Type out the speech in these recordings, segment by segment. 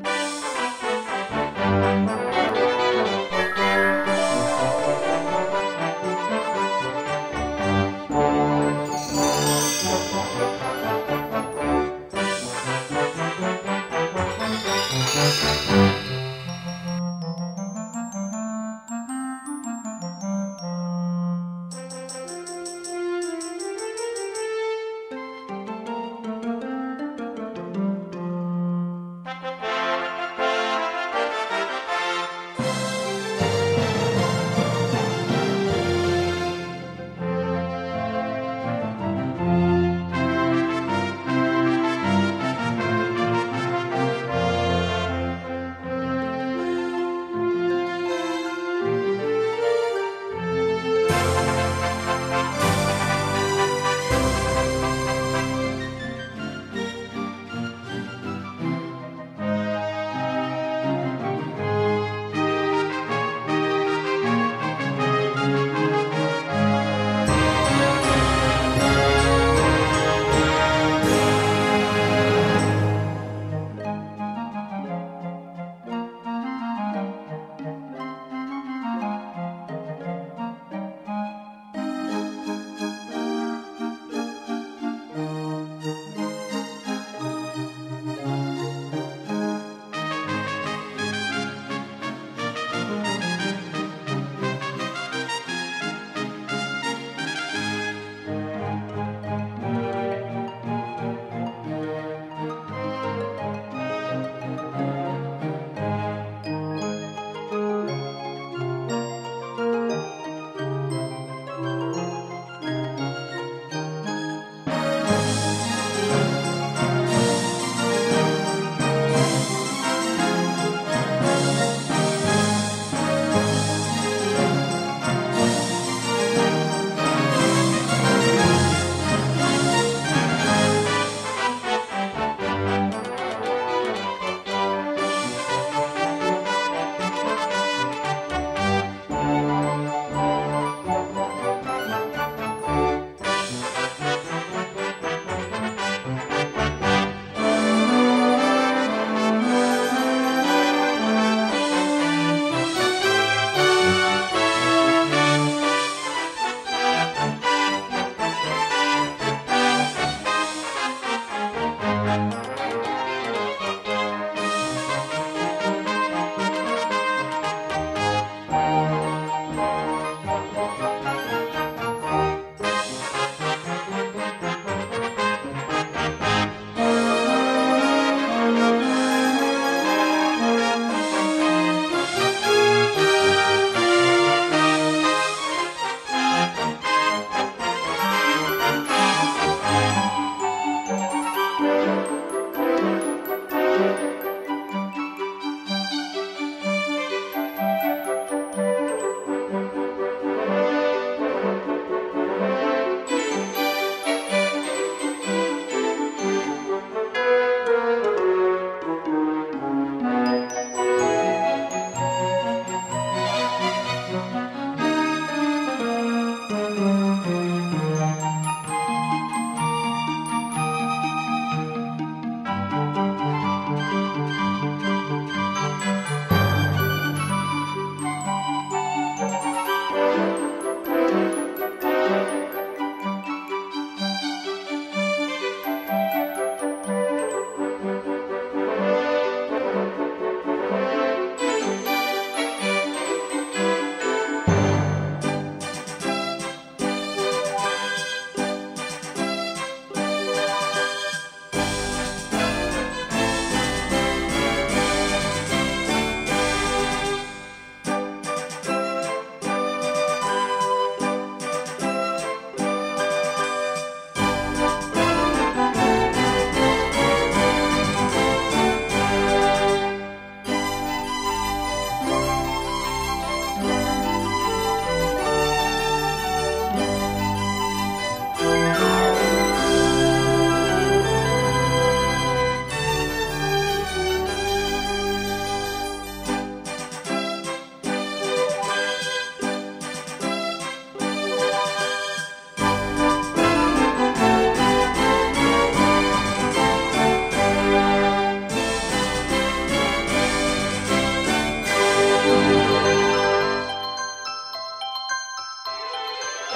Música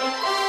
Bye.